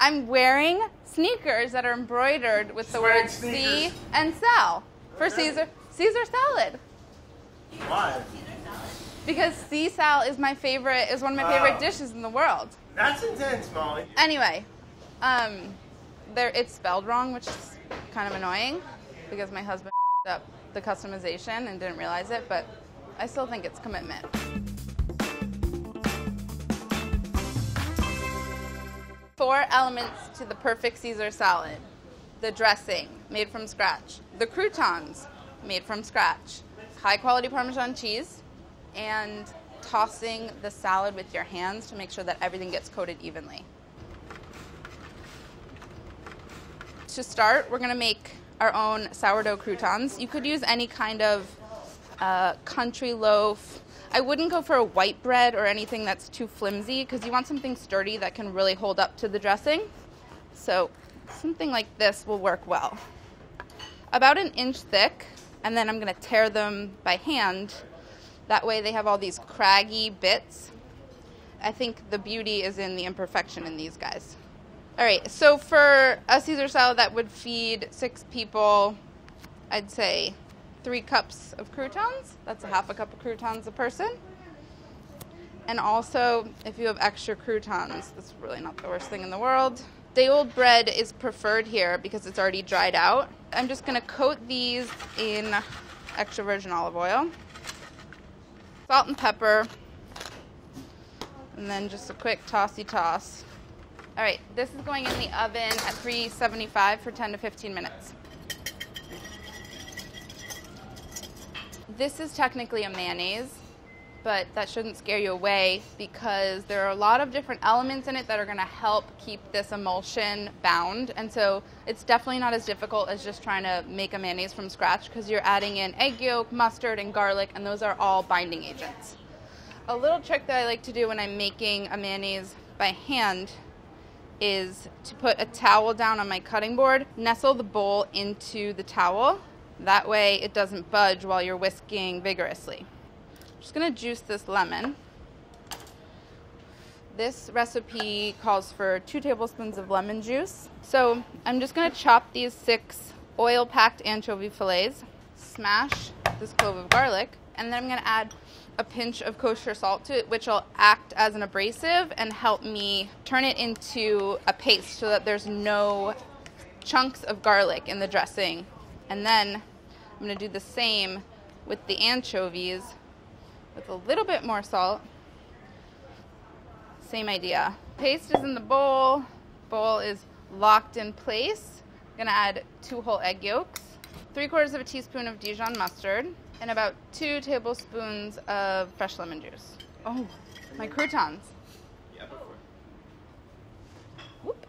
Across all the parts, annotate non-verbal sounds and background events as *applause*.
I'm wearing sneakers that are embroidered with the Swag word C sneakers. and Sal for Okay. Caesar Caesar salad. Why? Because Cae Sal is my favorite is one of my Wow. favorite dishes in the world. That's intense, Molly. Anyway, um, there it's spelled wrong, which is kind of annoying because my husband *laughs* up the customization and didn't realize it, but I still think it's commitment. Four elements to the perfect Caesar salad. The dressing, made from scratch. The croutons, made from scratch. High quality Parmesan cheese, and tossing the salad with your hands to make sure that everything gets coated evenly. To start, we're gonna make our own sourdough croutons. You could use any kind of uh, country loaf. I wouldn't go for a white bread or anything that's too flimsy because you want something sturdy that can really hold up to the dressing. So something like this will work well. About an inch thick, and then I'm gonna tear them by hand. That way they have all these craggy bits. I think the beauty is in the imperfection in these guys. All right, so for a Caesar salad that would feed six people, I'd say three cups of croutons. That's a half a cup of croutons a person. And also, if you have extra croutons, that's really not the worst thing in the world. Day old bread is preferred here because it's already dried out. I'm just gonna coat these in extra virgin olive oil, salt and pepper, and then just a quick tossy toss. All right, this is going in the oven at 375 for 10 to 15 minutes. This is technically a mayonnaise, but that shouldn't scare you away because there are a lot of different elements in it that are going to help keep this emulsion bound. And so it's definitely not as difficult as just trying to make a mayonnaise from scratch because you're adding in egg yolk, mustard, and garlic, and those are all binding agents. A little trick that I like to do when I'm making a mayonnaise by hand is to put a towel down on my cutting board, nestle the bowl into the towel. That way it doesn't budge while you're whisking vigorously. I'm just gonna juice this lemon. This recipe calls for two tablespoons of lemon juice. So I'm just gonna chop these six oil packed anchovy fillets, smash this clove of garlic, and then I'm gonna add a pinch of kosher salt to it, which will act as an abrasive and help me turn it into a paste so that there's no chunks of garlic in the dressing. And then I'm gonna do the same with the anchovies with a little bit more salt. Same idea. Paste is in the bowl. Bowl is locked in place. I'm gonna add two whole egg yolks, three quarters of a teaspoon of Dijon mustard, and about two tablespoons of fresh lemon juice. Oh, my croutons. Whoop.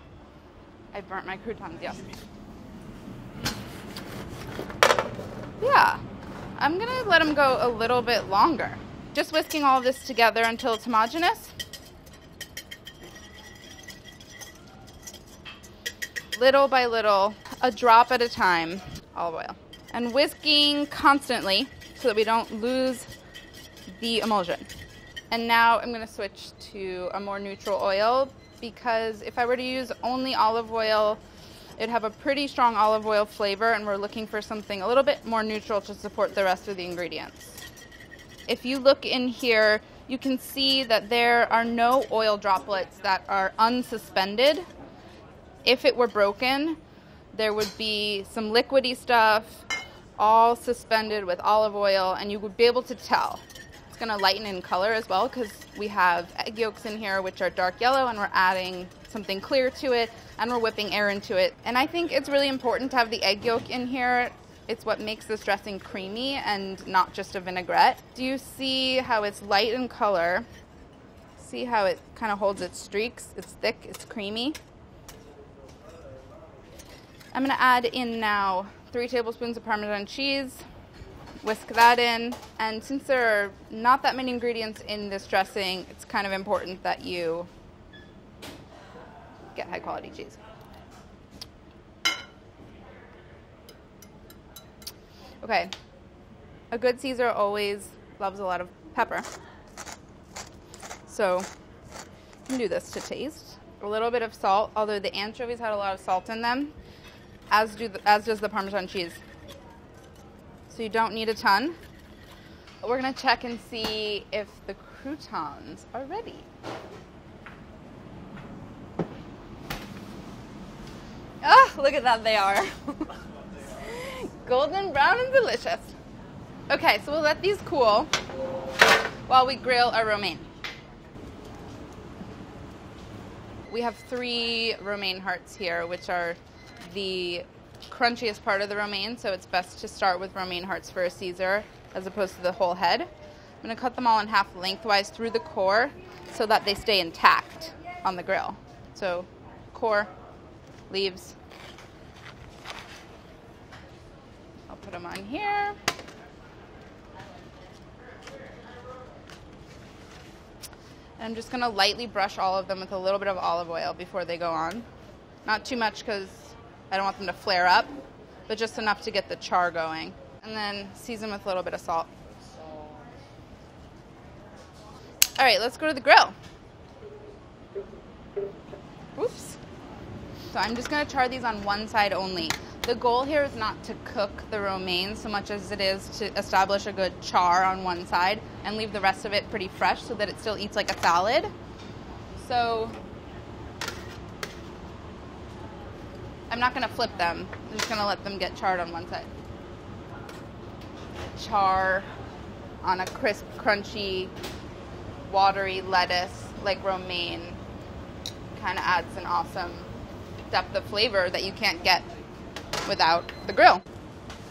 I burnt my croutons, yes. Yeah, I'm gonna let them go a little bit longer. Just whisking all this together until it's homogeneous. Little by little, a drop at a time, olive oil. And whisking constantly so that we don't lose the emulsion. And now I'm gonna switch to a more neutral oil because if I were to use only olive oil, it'd have a pretty strong olive oil flavor and we're looking for something a little bit more neutral to support the rest of the ingredients. If you look in here, you can see that there are no oil droplets that are unsuspended. If it were broken, there would be some liquidy stuff all suspended with olive oil and you would be able to tell. It's gonna lighten in color as well because we have egg yolks in here which are dark yellow and we're adding something clear to it and we're whipping air into it. And I think it's really important to have the egg yolk in here. It's what makes this dressing creamy and not just a vinaigrette. Do you see how it's light in color? See how it kind of holds its streaks? It's thick, it's creamy. I'm gonna add in now three tablespoons of Parmesan cheese, whisk that in, and since there are not that many ingredients in this dressing, it's kind of important that you get high quality cheese. Okay, a good Caesar always loves a lot of pepper. So you can do this to taste. a little bit of salt, although the anchovies had a lot of salt in them, as do the, as does the Parmesan cheese. So you don't need a ton. We're gonna check and see if the croutons are ready. Oh, look at that, they are. *laughs* Golden brown and delicious. Okay, so we'll let these cool while we grill our romaine. We have three romaine hearts here, which are the crunchiest part of the romaine, so it's best to start with romaine hearts for a Caesar as opposed to the whole head. I'm gonna cut them all in half lengthwise through the core so that they stay intact on the grill. So, core, leaves. Put them on here. And I'm just gonna lightly brush all of them with a little bit of olive oil before they go on. Not too much because I don't want them to flare up, but just enough to get the char going. And then season with a little bit of salt. All right, let's go to the grill. Oops. So I'm just gonna char these on one side only. The goal here is not to cook the romaine so much as it is to establish a good char on one side and leave the rest of it pretty fresh so that it still eats like a salad. So I'm not gonna flip them. I'm just gonna let them get charred on one side. Char on a crisp, crunchy, watery lettuce like romaine kind of adds an awesome depth of flavor that you can't get without the grill.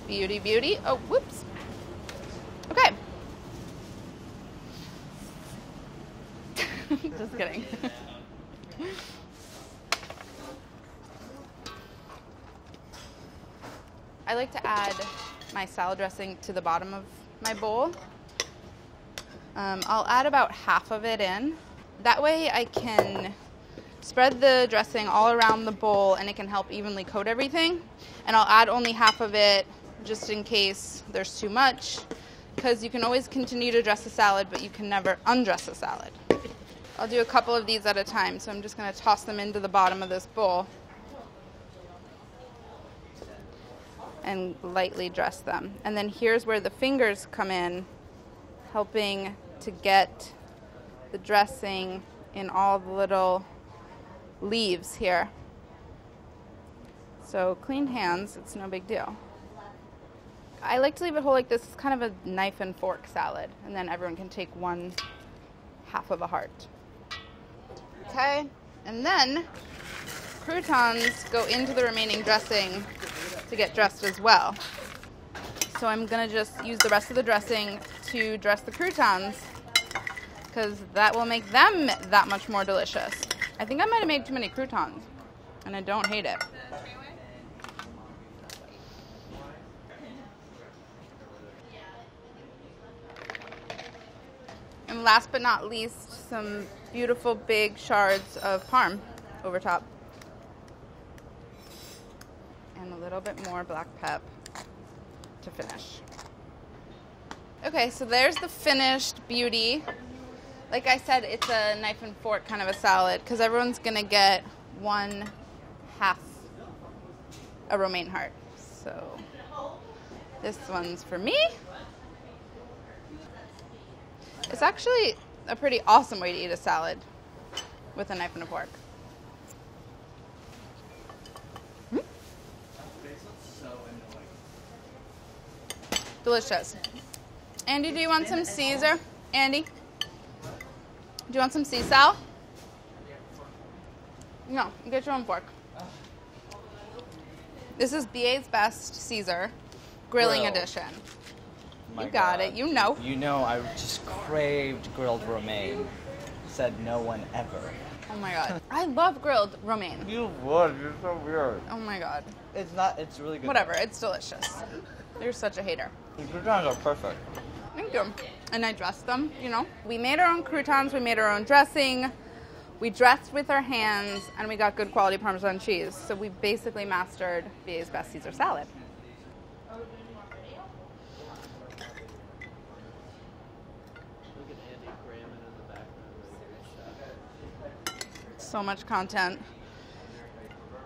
Beauty, beauty. Oh, whoops. Okay. *laughs* Just kidding. I like to add my salad dressing to the bottom of my bowl. Um, I'll add about half of it in. That way I can spread the dressing all around the bowl and it can help evenly coat everything. And I'll add only half of it just in case there's too much because you can always continue to dress a salad but you can never undress a salad. I'll do a couple of these at a time so I'm just going to toss them into the bottom of this bowl and lightly dress them. And then here's where the fingers come in helping to get the dressing in all the little leaves here. So clean hands, it's no big deal. I like to leave it whole like this. It's kind of a knife and fork salad, and then everyone can take one half of a heart. Okay, and then croutons go into the remaining dressing to get dressed as well. So I'm gonna just use the rest of the dressing to dress the croutons because that will make them that much more delicious. I think I might have made too many croutons, and I don't hate it. And last but not least, some beautiful big shards of parm over top. And a little bit more black pep to finish. Okay, so there's the finished beauty like I said, it's a knife and fork kind of a salad because everyone's gonna get one half a romaine heart. So this one's for me. It's actually a pretty awesome way to eat a salad with a knife and a fork. Hmm? Delicious. Andy, do you want some Caesar? Andy? Do you want some Cae Sal? No, get your own fork. This is BA's Best Caesar Grilling Grill. Edition. My you got God. it. You know. You know, I just craved grilled romaine. Said no one ever. Oh my god. *laughs* I love grilled romaine. You would. You're so weird. Oh my god. It's not. It's really good. Whatever. It's delicious. You're such a hater. The croutons are perfect. Thank you. And I dressed them, you know. We made our own croutons, we made our own dressing, we dressed with our hands, and we got good quality Parmesan cheese. So we basically mastered BA's Best Caesar salad. so much content.